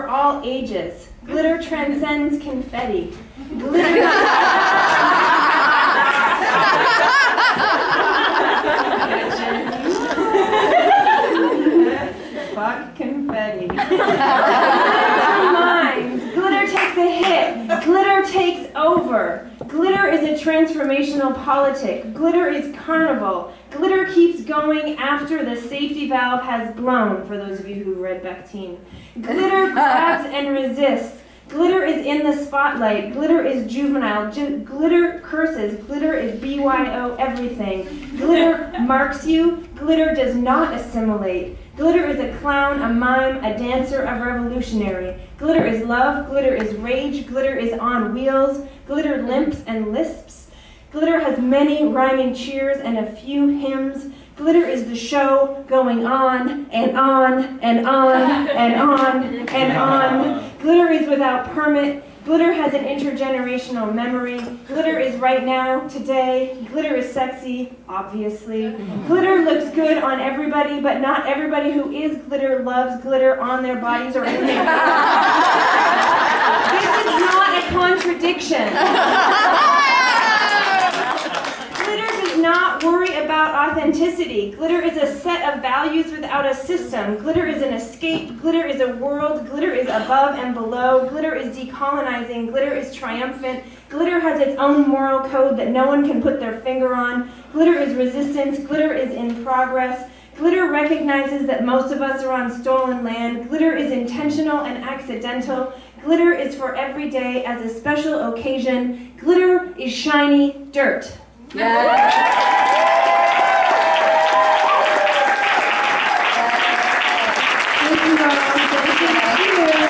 for all ages. Glitter transcends confetti. Glitter. Fuck confetti. Glitter minds. Glitter takes a hit. Glitter takes over. Glitter is a transformational politic. Glitter is carnival. Glitter keeps going after the safety valve has blown, for those of you who read Bakhtin. Glitter grabs and resists. Glitter is in the spotlight. Glitter is juvenile. Ju- glitter curses. Glitter is BYO everything. Glitter marks you. Glitter does not assimilate. Glitter is a clown, a mime, a dancer, a revolutionary. Glitter is love. Glitter is rage. Glitter is on wheels. Glitter limps and lisps. Glitter has many rhyming cheers and a few hymns. Glitter is the show going on and on and on and on and on. Glitter is without permit. Glitter has an intergenerational memory. Glitter is right now, today. Glitter is sexy, obviously. Glitter looks good on everybody, but not everybody who is glitter loves glitter on their bodies or in their This is not a contradiction. Glitter does not worry about authenticity. Glitter is a set of values without a system. Glitter is an escape. Glitter is a world. Glitter is above and below. Glitter is decolonizing. Glitter is triumphant. Glitter has its own moral code that no one can put their finger on. Glitter is resistance. Glitter is in progress. Glitter recognizes that most of us are on stolen land. Glitter is intentional and accidental. Glitter is for every day as a special occasion. Glitter is shiny dirt. Yeah. Gracias.